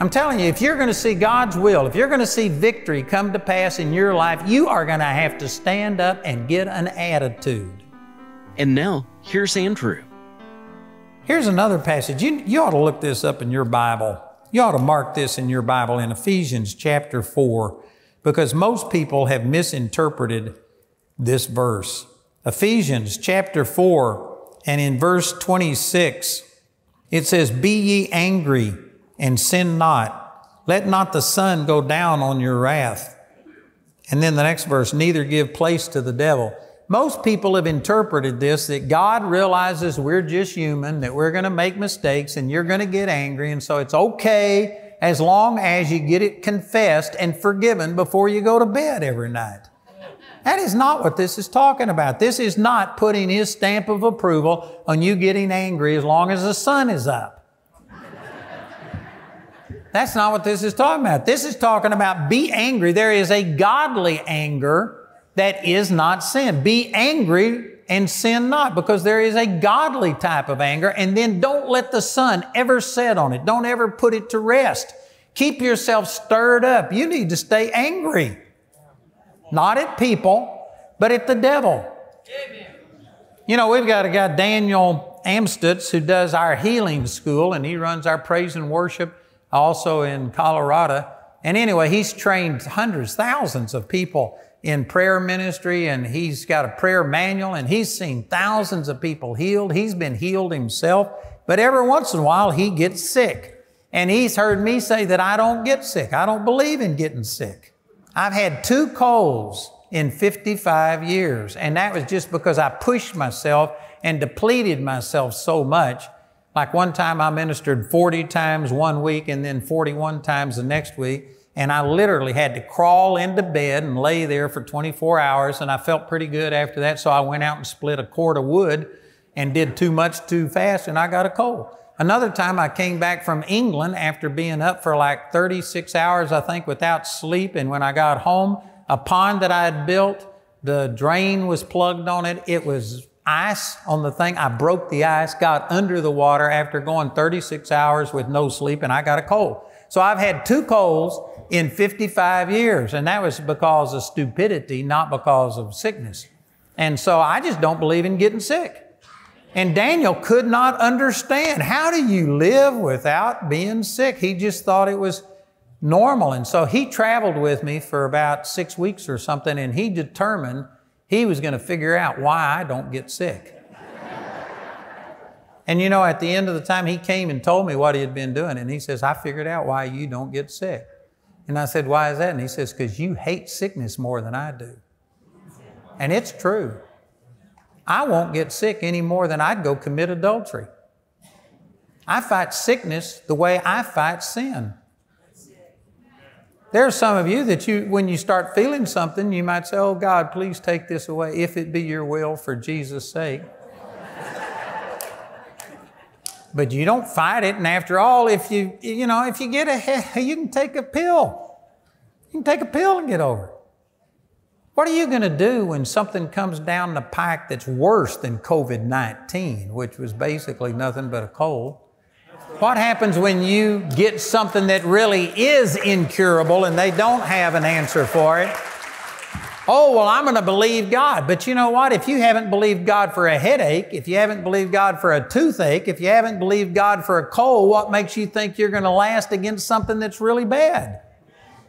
I'm telling you, if you're going to see God's will, if you're going to see victory come to pass in your life, you are going to have to stand up and get an attitude. And now, here's Andrew. Here's another passage. You, you ought to look this up in your Bible. You ought to mark this in your Bible in Ephesians chapter 4, because most people have misinterpreted this verse. Ephesians chapter 4, and in verse 26, it says, Be ye angry and sin not. Let not the sun go down on your wrath. And then the next verse, neither give place to the devil. Most people have interpreted this that God realizes we're just human, that we're going to make mistakes and you're going to get angry. And so it's okay as long as you get it confessed and forgiven before you go to bed every night. That is not what this is talking about. This is not putting His stamp of approval on you getting angry as long as the sun is up. That's not what this is talking about. This is talking about be angry. There is a godly anger that is not sin. Be angry and sin not because there is a godly type of anger. And then don't let the sun ever set on it. Don't ever put it to rest. Keep yourself stirred up. You need to stay angry. Not at people, but at the devil. You know, we've got a guy, Daniel Amstutz, who does our healing school and he runs our praise and worship also in Colorado. And anyway, he's trained hundreds, thousands of people in prayer ministry and he's got a prayer manual and he's seen thousands of people healed. He's been healed himself, but every once in a while he gets sick. And he's heard me say that I don't get sick. I don't believe in getting sick. I've had two colds in 55 years, and that was just because I pushed myself and depleted myself so much. Like one time I ministered 40 times one week and then 41 times the next week. And I literally had to crawl into bed and lay there for 24 hours. And I felt pretty good after that. So I went out and split a cord of wood and did too much too fast and I got a cold. Another time I came back from England after being up for like 36 hours, I think, without sleep. And when I got home, a pond that I had built, the drain was plugged on it. It was ice on the thing. I broke the ice, got under the water after going 36 hours with no sleep, and I got a cold. So I've had two colds in 55 years, and that was because of stupidity, not because of sickness. And so I just don't believe in getting sick. And Daniel could not understand how do you live without being sick? He just thought it was normal. And so he traveled with me for about six weeks or something, and he determined he was going to figure out why I don't get sick. and you know, at the end of the time, he came and told me what he had been doing, and he says, I figured out why you don't get sick. And I said, Why is that? And he says, Because you hate sickness more than I do. And it's true. I won't get sick any more than I'd go commit adultery. I fight sickness the way I fight sin. There are some of you that you, when you start feeling something, you might say, Oh God, please take this away if it be your will for Jesus' sake. But you don't fight it. And after all, if you, you know, if you get a you can take a pill. You can take a pill and get over it. What are you going to do when something comes down the pike that's worse than COVID 19, which was basically nothing but a cold? What happens when you get something that really is incurable and they don't have an answer for it? Oh, well, I'm going to believe God. But you know what? If you haven't believed God for a headache, if you haven't believed God for a toothache, if you haven't believed God for a cold, what makes you think you're going to last against something that's really bad?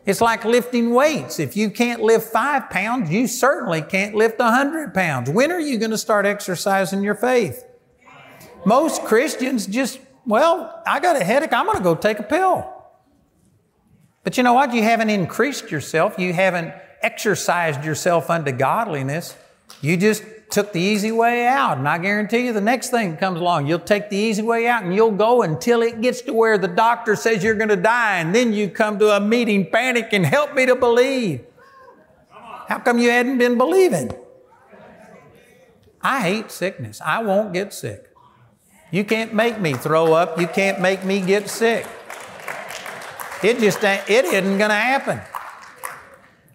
It's like lifting weights. If you can't lift five pounds, you certainly can't lift a hundred pounds. When are you going to start exercising your faith? Most Christians just, well, I got a headache, I'm going to go take a pill. But you know what? You haven't increased yourself. You haven't exercised yourself unto godliness. You just took the easy way out. And I guarantee you the next thing comes along, you'll take the easy way out and you'll go until it gets to where the doctor says you're going to die. And then you come to a meeting panic and help me to believe. How come you hadn't been believing? I hate sickness. I won't get sick. You can't make me throw up. You can't make me get sick. It just ain't, it isn't going to happen.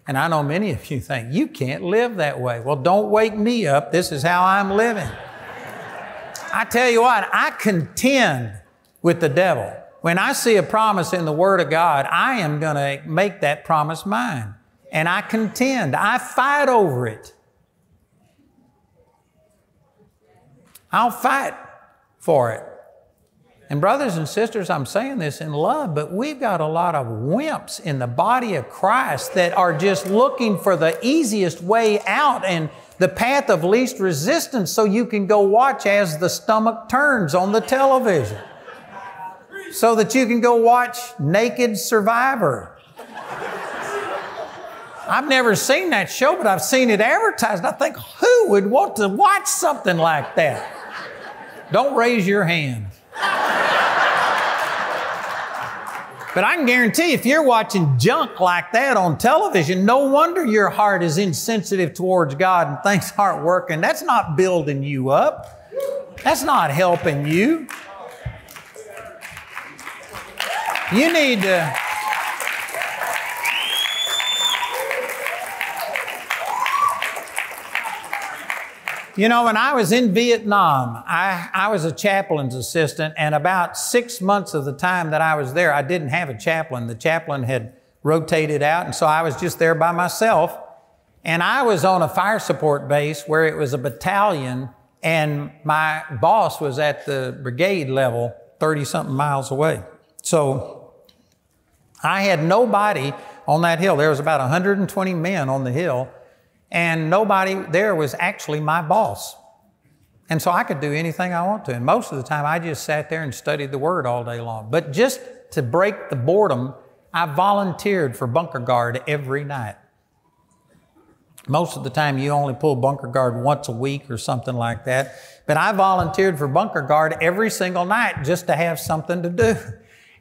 And I know many of you think, you can't live that way. Well, don't wake me up. This is how I'm living. I tell you what, I contend with the devil. When I see a promise in the Word of God, I am going to make that promise mine. And I contend, I fight over it. I'll fight for it. And, brothers and sisters, I'm saying this in love, but we've got a lot of wimps in the body of Christ that are just looking for the easiest way out and the path of least resistance so you can go watch as the stomach turns on the television so that you can go watch Naked Survivor. I've never seen that show, but I've seen it advertised. I think, who would want to watch something like that? Don't raise your hand. But I can guarantee if you're watching junk like that on television, no wonder your heart is insensitive towards God and things aren't working. That's not building you up. That's not helping you. You need to. You know, when I was in Vietnam, I, I was a chaplain's assistant, and about six months of the time that I was there, I didn't have a chaplain. The chaplain had rotated out, and so I was just there by myself. And I was on a fire support base where it was a battalion, and my boss was at the brigade level, 30 something miles away. So I had nobody on that hill. There was about 120 men on the hill, and nobody there was actually my boss. And so I could do anything I want to. And most of the time I just sat there and studied the Word all day long. But just to break the boredom, I volunteered for bunker guard every night. Most of the time you only pull bunker guard once a week or something like that. But I volunteered for bunker guard every single night just to have something to do.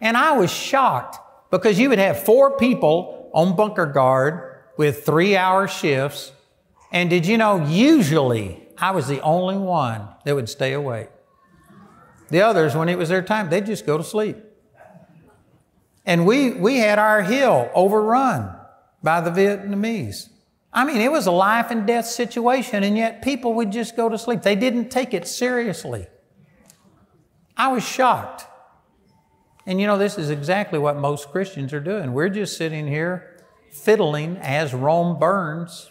And I was shocked because you would have four people on bunker guard with three hour shifts. And did you know, usually I was the only one that would stay awake. The others, when it was their time, they'd just go to sleep. And we, we had our hill overrun by the Vietnamese. I mean, it was a life and death situation, and yet people would just go to sleep. They didn't take it seriously. I was shocked. And you know, this is exactly what most Christians are doing. We're just sitting here fiddling as Rome burns.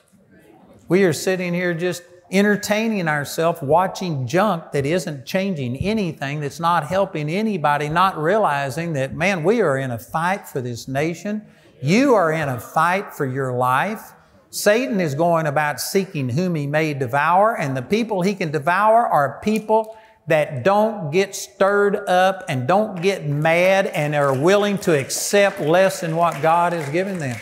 We are sitting here just entertaining ourselves, watching junk that isn't changing anything, that's not helping anybody, not realizing that, man, we are in a fight for this nation. You are in a fight for your life. Satan is going about seeking whom he may devour, and the people he can devour are people that don't get stirred up and don't get mad and are willing to accept less than what God has given them.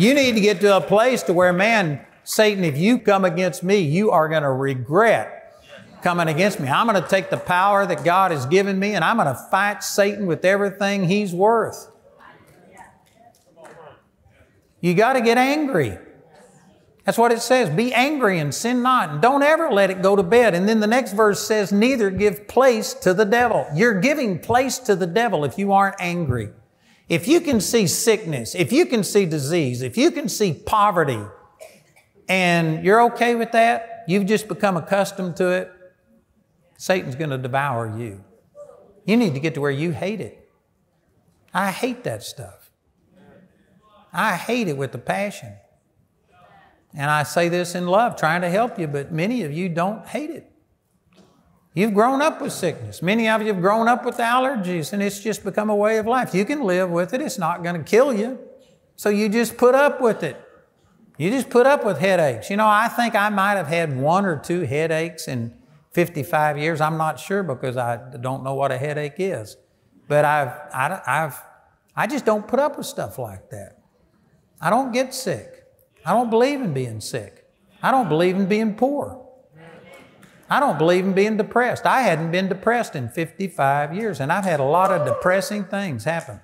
You need to get to a place to where, man, Satan, if you come against me, you are going to regret coming against me. I'm going to take the power that God has given me and I'm going to fight Satan with everything he's worth. You got to get angry. That's what it says. Be angry and sin not. And don't ever let it go to bed. And then the next verse says, neither give place to the devil. You're giving place to the devil if you aren't angry. If you can see sickness, if you can see disease, if you can see poverty, and you're okay with that, you've just become accustomed to it, Satan's going to devour you. You need to get to where you hate it. I hate that stuff. I hate it with a passion. And I say this in love, trying to help you, but many of you don't hate it. You've grown up with sickness. Many of you have grown up with allergies, and it's just become a way of life. You can live with it, it's not going to kill you. So you just put up with it. You just put up with headaches. You know, I think I might have had one or two headaches in 55 years. I'm not sure because I don't know what a headache is. But I've, I, I've, I just don't put up with stuff like that. I don't get sick. I don't believe in being sick. I don't believe in being poor. I don't believe in being depressed. I hadn't been depressed in 55 years, and I've had a lot of depressing things happen.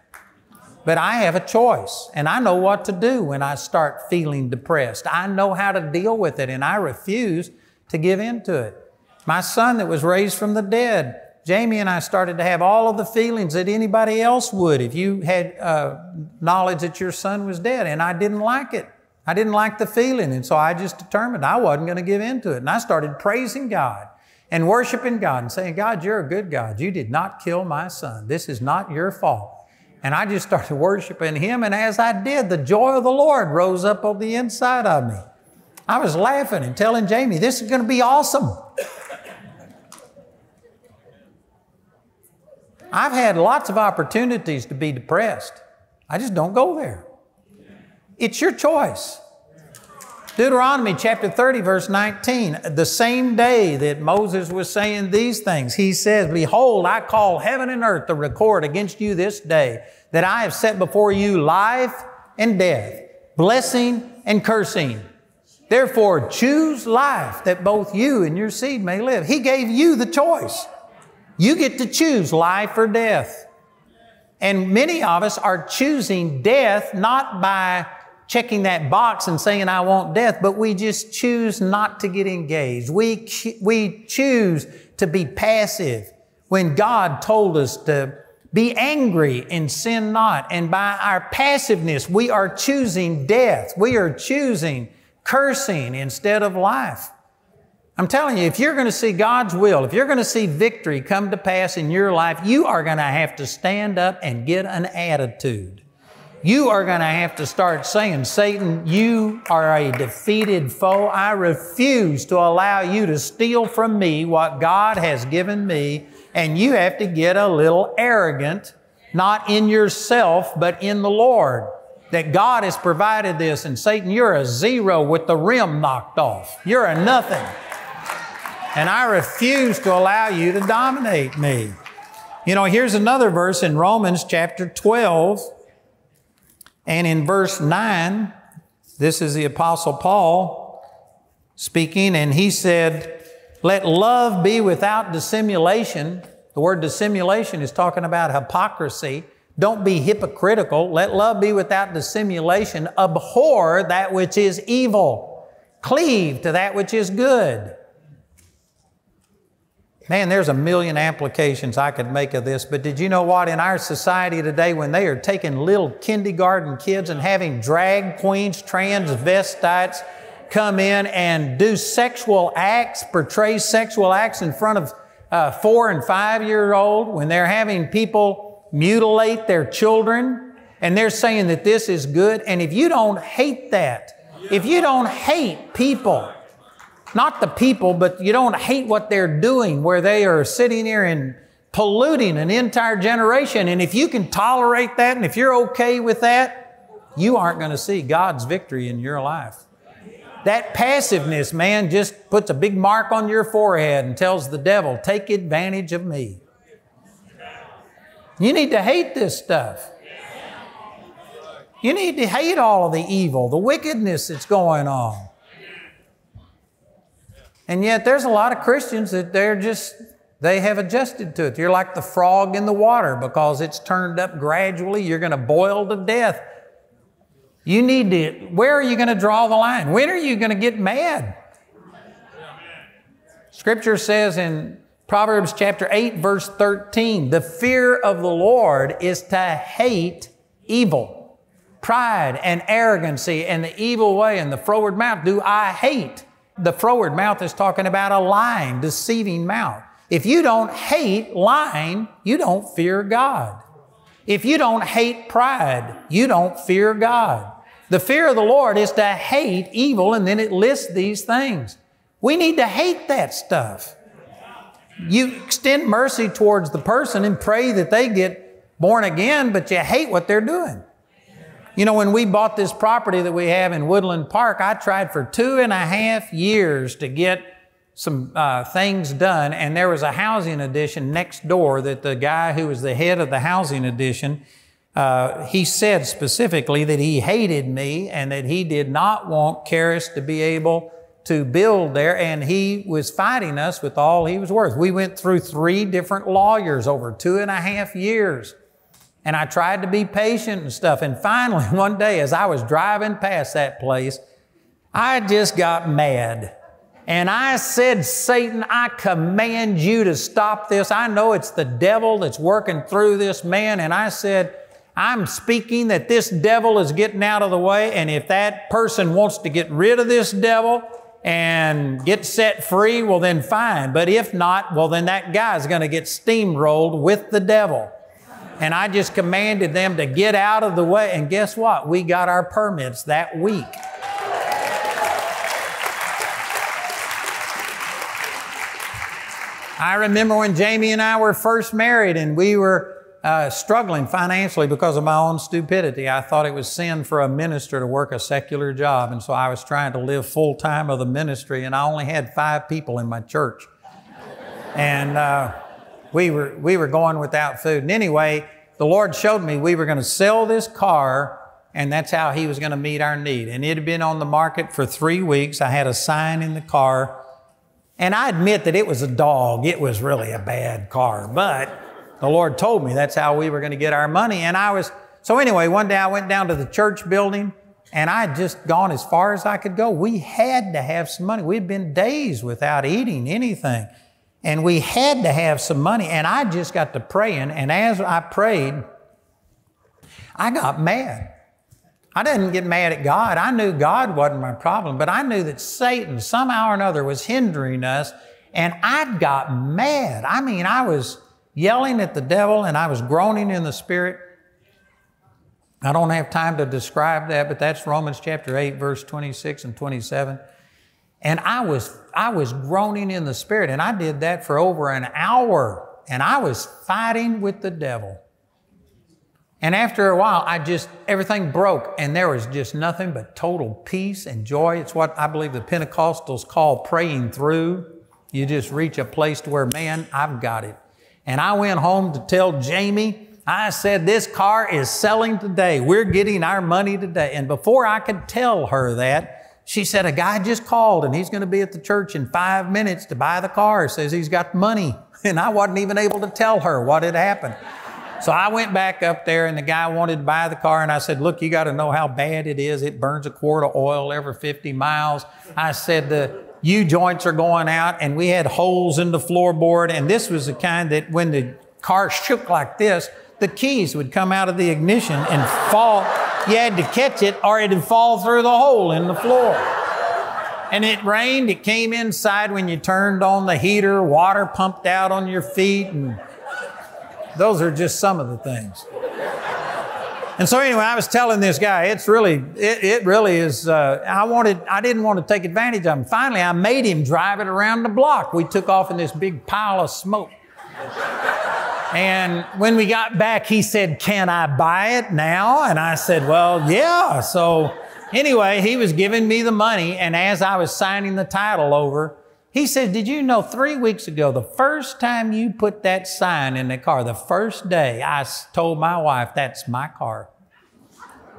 But I have a choice, and I know what to do when I start feeling depressed. I know how to deal with it, and I refuse to give in to it. My son that was raised from the dead, Jamie and I started to have all of the feelings that anybody else would if you had uh, knowledge that your son was dead, and I didn't like it. I didn't like the feeling. And so I just determined I wasn't going to give in to it. And I started praising God. and worshiping God and saying, God, you're a good God. You did not kill my son. This is not your fault. And I just started worshiping Him. And as I did, the joy of the Lord rose up on the inside of me. I was laughing and telling Jamie, this is going to be awesome. I've had lots of opportunities to be depressed. I just don't go there. It's your choice. Deuteronomy chapter 30, verse 19. The same day that Moses was saying these things, he says, Behold, I call heaven and earth to record against you this day that I have set before you life and death, blessing and cursing. Therefore, choose life that both you and your seed may live. He gave you the choice. You get to choose life or death. And many of us are choosing death not by checking that box and saying, I want death, but we just choose not to get engaged. We, we choose to be passive when God told us to be angry and sin not. And by our passiveness, we are choosing death. We are choosing cursing instead of life. I'm telling you, if you're going to see God's will, if you're going to see victory come to pass in your life, you are going to have to stand up and get an attitude. You are going to have to start saying, Satan, you are a defeated foe. I refuse to allow you to steal from me what God has given me. And you have to get a little arrogant, not in yourself, but in the Lord that God has provided this, and Satan, you're a zero with the rim knocked off. You're a nothing. And I refuse to allow you to dominate me. You know, here's another verse in Romans chapter 12, and in verse 9, this is the Apostle Paul speaking, and he said, Let love be without dissimulation. The word dissimulation is talking about hypocrisy. Don't be hypocritical. Let love be without dissimulation. Abhor that which is evil. Cleave to that which is good. Man, there's a million applications I could make of this, but did you know what? In our society today, when they are taking little kindergarten kids and having drag queens, transvestites come in and do sexual acts, portray sexual acts in front of uh, four and five year old, when they're having people mutilate their children, and they're saying that this is good. And if you don't hate that, if you don't hate people, not the people, but you don't hate what they're doing, where they are sitting here and polluting an entire generation, and if you can tolerate that and if you're okay with that, you aren't going to see God's victory in your life. That passiveness, man, just puts a big mark on your forehead and tells the devil, take advantage of me. You need to hate this stuff. You need to hate all of the evil, the wickedness that's going on. And yet there's a lot of Christians that they're just, they have adjusted to it. You're like the frog in the water because it's turned up gradually. You're going to boil to death. You need to, where are you going to draw the line? When are you going to get mad? Scripture says in Proverbs chapter 8, verse 13. The fear of the Lord is to hate evil. Pride and arrogancy and the evil way and the froward mouth do I hate. The froward mouth is talking about a lying, deceiving mouth. If you don't hate lying, you don't fear God. If you don't hate pride, you don't fear God. The fear of the Lord is to hate evil, and then it lists these things. We need to hate that stuff. You extend mercy towards the person and pray that they get born again, but you hate what they're doing. You know, when we bought this property that we have in Woodland Park, I tried for two and a half years to get some uh, things done, and there was a housing addition next door that the guy who was the head of the housing addition, uh, he said specifically that he hated me and that he did not want Charis to be able to build there, and he was fighting us with all he was worth. We went through three different lawyers over two and a half years. And I tried to be patient and stuff. And finally, one day, as I was driving past that place, I just got mad. And I said, Satan, I command you to stop this. I know it's the devil that's working through this man. And I said, I'm speaking that this devil is getting out of the way. And if that person wants to get rid of this devil, and get set free, well, then fine. But if not, well, then that guy's going to get steamrolled with the devil. And I just commanded them to get out of the way. And guess what? We got our permits that week. I remember when Jamie and I were first married and we were uh, struggling financially because of my own stupidity. I thought it was sin for a minister to work a secular job. And so I was trying to live full time of the ministry, and I only had five people in my church. and uh, we, were, we were going without food. And anyway, the Lord showed me we were going to sell this car, and that's how He was going to meet our need. And it had been on the market for three weeks. I had a sign in the car. And I admit that it was a dog. It was really a bad car, but the Lord told me that's how we were going to get our money. And I was, so anyway, one day I went down to the church building and I had just gone as far as I could go. We had to have some money. We'd been days without eating anything. And we had to have some money. And I just got to praying. And as I prayed, I got mad. I didn't get mad at God. I knew God wasn't my problem, but I knew that Satan somehow or another was hindering us. And I got mad. I mean, I was, yelling at the devil and I was groaning in the spirit. I don't have time to describe that, but that's Romans chapter 8, verse 26 and 27. And I was, I was groaning in the spirit, and I did that for over an hour, and I was fighting with the devil. And after a while, I just, everything broke, and there was just nothing but total peace and joy. It's what I believe the Pentecostals call praying through. You just reach a place to where, man, I've got it. And I went home to tell Jamie, I said, this car is selling today. We're getting our money today. And before I could tell her that, she said, a guy just called and he's going to be at the church in five minutes to buy the car. Says he's got money. And I wasn't even able to tell her what had happened. So I went back up there and the guy wanted to buy the car and I said, look, you got to know how bad it is. It burns a quart of oil every 50 miles. I said, the, U joints are going out, and we had holes in the floorboard. And this was the kind that when the car shook like this, the keys would come out of the ignition and fall. You had to catch it, or it'd fall through the hole in the floor. And it rained, it came inside when you turned on the heater, water pumped out on your feet, and those are just some of the things. And so anyway, I was telling this guy, it's really, it, it really is, uh, I wanted, I didn't want to take advantage of him. Finally, I made him drive it around the block. We took off in this big pile of smoke. And when we got back, he said, can I buy it now? And I said, well, yeah. So anyway, he was giving me the money. And as I was signing the title over, he said, Did you know three weeks ago, the first time you put that sign in the car, the first day, I told my wife, That's my car.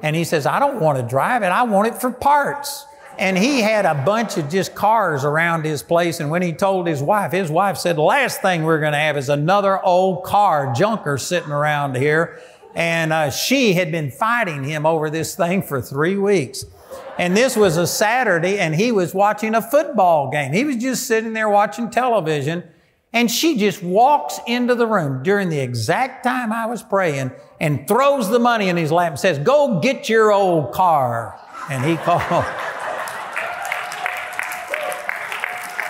And he says, I don't want to drive it, I want it for parts. And he had a bunch of just cars around his place. And when he told his wife, his wife said, The last thing we're going to have is another old car junker sitting around here. And uh, she had been fighting him over this thing for three weeks. And this was a Saturday, and he was watching a football game. He was just sitting there watching television, and she just walks into the room during the exact time I was praying and throws the money in his lap and says, Go get your old car. And he called.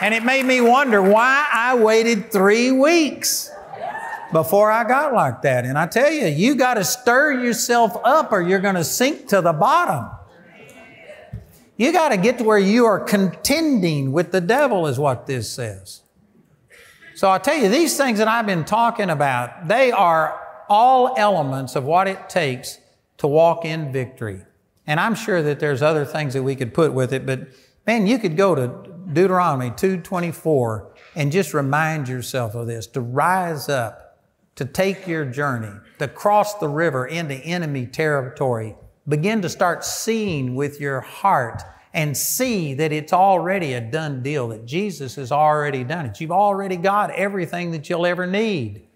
And it made me wonder why I waited three weeks before I got like that. And I tell you, you got to stir yourself up or you're going to sink to the bottom. You got to get to where you are contending with the devil, is what this says. So I tell you, these things that I've been talking about, they are all elements of what it takes to walk in victory. And I'm sure that there's other things that we could put with it, but man, you could go to Deuteronomy 2:24 and just remind yourself of this, to rise up, to take your journey, to cross the river into enemy territory Begin to start seeing with your heart and see that it's already a done deal, that Jesus has already done it. You've already got everything that you'll ever need.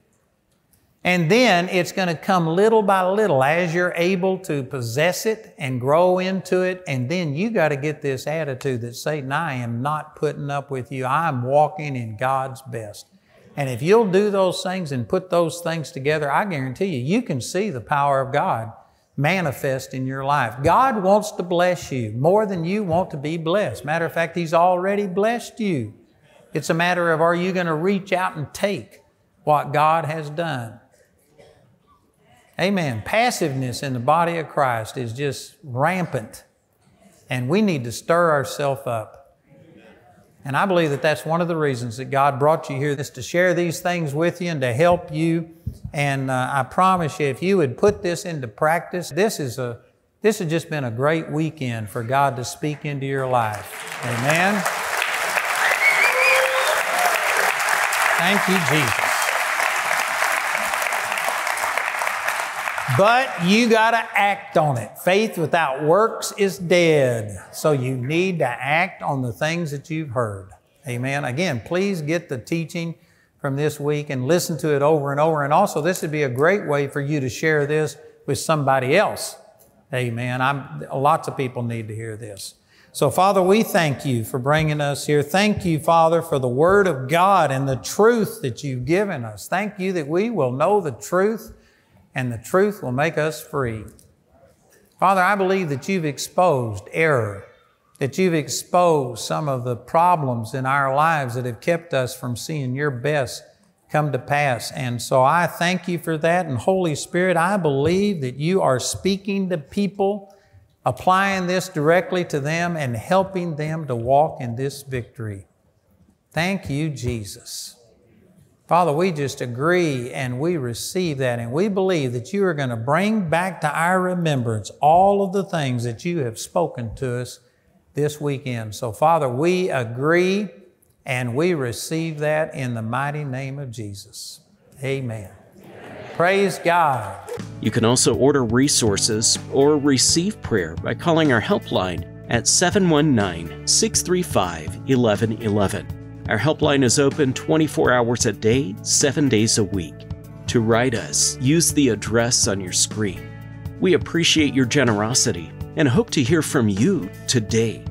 And then it's going to come little by little as you're able to possess it and grow into it. And then you got to get this attitude that Satan, I am not putting up with you. I'm walking in God's best. And if you'll do those things and put those things together, I guarantee you, you can see the power of God manifest in your life. God wants to bless you more than you want to be blessed. Matter of fact, He's already blessed you. It's a matter of are you going to reach out and take what God has done? Amen. Passiveness in the body of Christ is just rampant, and we need to stir ourselves up. And I believe that that's one of the reasons that God brought you here is to share these things with you and to help you. And uh, I promise you, if you would put this into practice, this is a this has just been a great weekend for God to speak into your life. Amen. Thank you, Jesus. But you got to act on it. Faith without works is dead. So you need to act on the things that you've heard. Amen. Again, please get the teaching from this week and listen to it over and over. And also, this would be a great way for you to share this with somebody else. Amen. I'm, lots of people need to hear this. So, Father, we thank you for bringing us here. Thank you, Father, for the Word of God and the truth that you've given us. Thank you that we will know the truth and the truth will make us free. Father, I believe that you've exposed error, that you've exposed some of the problems in our lives that have kept us from seeing your best come to pass. And so I thank you for that. And Holy Spirit, I believe that you are speaking to people, applying this directly to them, and helping them to walk in this victory. Thank you, Jesus. Father, we just agree and we receive that, and we believe that you are going to bring back to our remembrance all of the things that you have spoken to us this weekend. So, Father, we agree and we receive that in the mighty name of Jesus. Amen. Praise God. You can also order resources or receive prayer by calling our helpline at 719 635 1111. Our helpline is open 24 hours a day, 7 days a week. To write us, use the address on your screen. We appreciate your generosity and hope to hear from you today.